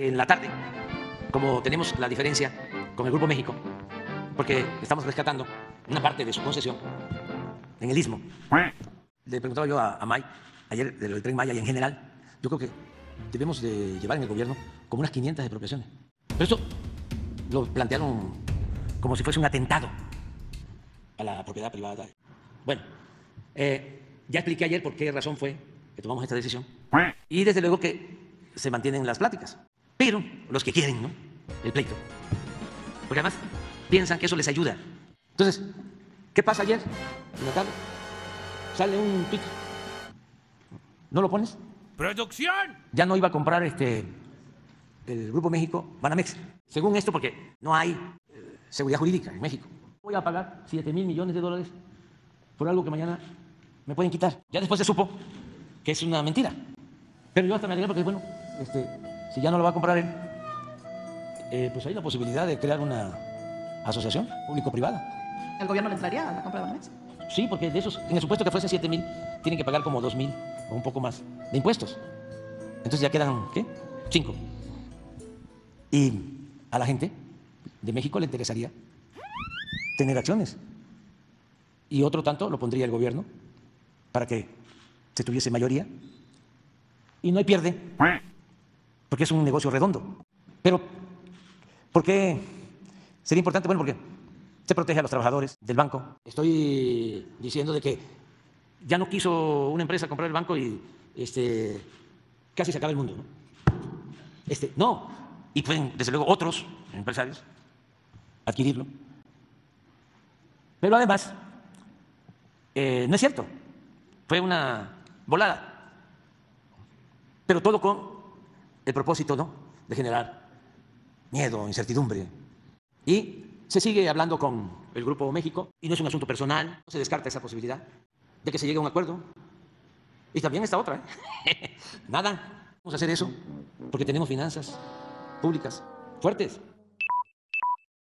En la tarde, como tenemos la diferencia con el Grupo México, porque estamos rescatando una parte de su concesión en el Istmo. Le preguntaba yo a, a May, ayer del Tren Maya y en general, yo creo que debemos de llevar en el gobierno como unas 500 expropiaciones. Pero esto lo plantearon como si fuese un atentado a la propiedad privada. Bueno, eh, ya expliqué ayer por qué razón fue que tomamos esta decisión. Y desde luego que se mantienen las pláticas. Pero los que quieren, ¿no? El pleito. Porque además piensan que eso les ayuda. Entonces, ¿qué pasa ayer en la tarde? Sale un tweet. ¿No lo pones? ¡Producción! Ya no iba a comprar este el Grupo México Banamex. Según esto, porque no hay eh, seguridad jurídica en México. Voy a pagar 7 mil millones de dólares por algo que mañana me pueden quitar. Ya después se supo que es una mentira. Pero yo hasta me alegré porque, bueno, este, si ya no lo va a comprar él, eh, pues hay la posibilidad de crear una asociación público-privada. ¿El gobierno le entraría a la compra de Banamex? Sí, porque de esos, en el supuesto que fuese 7 mil, tienen que pagar como 2 mil o un poco más de impuestos. Entonces ya quedan, ¿qué? 5. Y a la gente de México le interesaría tener acciones. Y otro tanto lo pondría el gobierno para que se tuviese mayoría. Y no hay pierde, porque es un negocio redondo. Pero, ¿por qué sería importante? Bueno, porque se protege a los trabajadores del banco. Estoy diciendo de que ya no quiso una empresa comprar el banco y este, casi se acaba el mundo. ¿no? Este, no, y pueden, desde luego, otros empresarios adquirirlo. Pero además, eh, no es cierto, fue una volada. Pero todo con el propósito ¿no? de generar miedo, incertidumbre. Y se sigue hablando con el Grupo México y no es un asunto personal, no se descarta esa posibilidad de que se llegue a un acuerdo. Y también esta otra. ¿eh? Nada, vamos a hacer eso porque tenemos finanzas públicas fuertes.